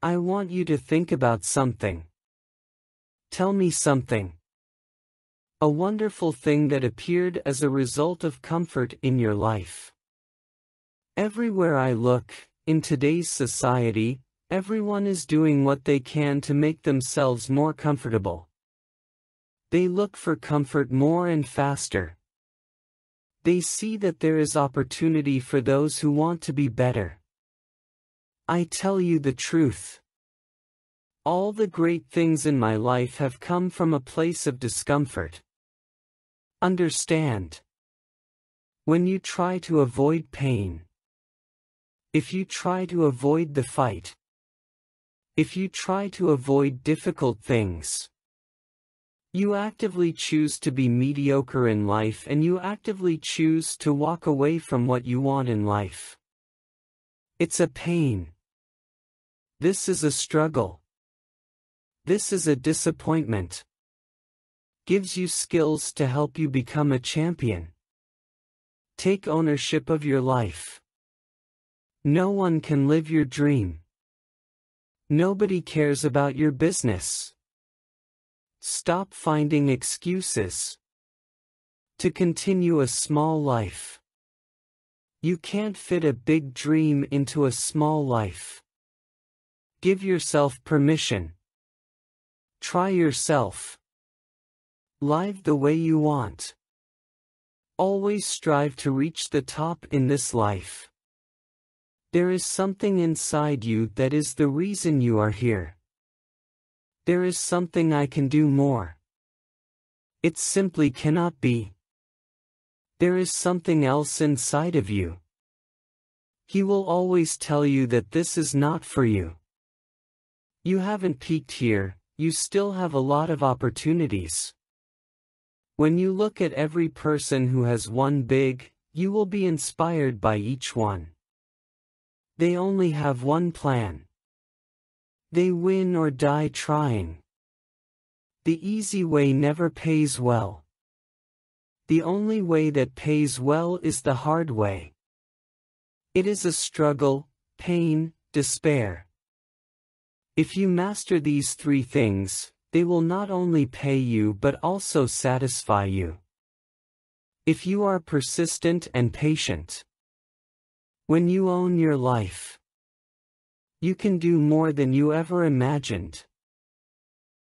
I want you to think about something. Tell me something. A wonderful thing that appeared as a result of comfort in your life. Everywhere I look, in today's society, everyone is doing what they can to make themselves more comfortable. They look for comfort more and faster. They see that there is opportunity for those who want to be better. I tell you the truth. All the great things in my life have come from a place of discomfort. Understand. When you try to avoid pain, if you try to avoid the fight, if you try to avoid difficult things, you actively choose to be mediocre in life and you actively choose to walk away from what you want in life. It's a pain. This is a struggle. This is a disappointment gives you skills to help you become a champion. Take ownership of your life. No one can live your dream. Nobody cares about your business. Stop finding excuses. To continue a small life. You can't fit a big dream into a small life. Give yourself permission. Try yourself. Live the way you want. Always strive to reach the top in this life. There is something inside you that is the reason you are here. There is something I can do more. It simply cannot be. There is something else inside of you. He will always tell you that this is not for you. You haven't peaked here, you still have a lot of opportunities. When you look at every person who has won big, you will be inspired by each one. They only have one plan. They win or die trying. The easy way never pays well. The only way that pays well is the hard way. It is a struggle, pain, despair. If you master these three things, they will not only pay you but also satisfy you. If you are persistent and patient. When you own your life. You can do more than you ever imagined.